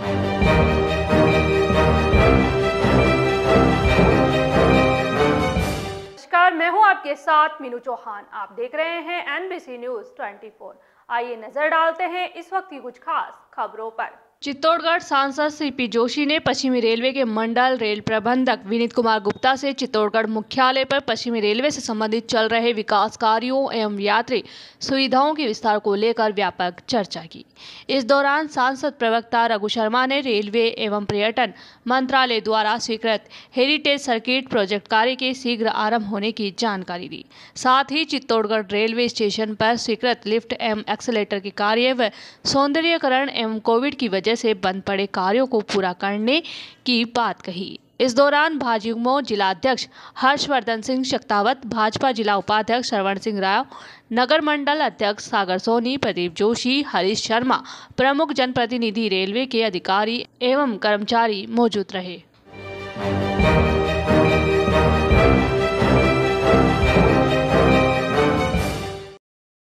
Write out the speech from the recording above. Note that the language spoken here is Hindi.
नमस्कार, मैं हूँ आपके साथ मीनू चौहान। आप देख रहे हैं एनबीसी न्यूज़ 24 आइए नज़र डालते हैं इस वक्त की कुछ खास खबरों पर। चित्तौड़गढ़ सांसद सीपी जोशी ने पश्चिमी रेलवे के मंडल रेल प्रबंधक विनीत कुमार गुप्ता से चित्तौड़गढ़ मुख्यालय पर पश्चिमी रेलवे से संबंधित चल रहे विकास कार्यों एवं यात्री सुविधाओं के विस्तार को लेकर व्यापक चर्चा की। इस दौरान सांसद प्रवक्ता रघु शर्मा ने रेलवे एवं पर्यटन मंत्रालय द्वारा स्वीकृत हेरिटेज सर्किट प्रोजेक्ट कार्य के शीघ्र आरंभ होने की जानकारी दी। साथ ही चित्तौड़गढ़ रेलवे स्टेशन पर स्वीकृत लिफ्ट एवं एक्सलेटर के कार्य व सौंदर्यकरण एवं कोविड की वजह से बंद पड़े कार्यों को पूरा करने की बात कही। इस दौरान भाजयुमो जिलाध्यक्ष हर्षवर्धन सिंह शक्तावत भाजपा जिला उपाध्यक्ष श्रवण सिंह राव, नगर मंडल अध्यक्ष सागर सोनी, प्रदीप जोशी, हरीश शर्मा, प्रमुख जनप्रतिनिधि रेलवे के अधिकारी एवं कर्मचारी मौजूद रहे।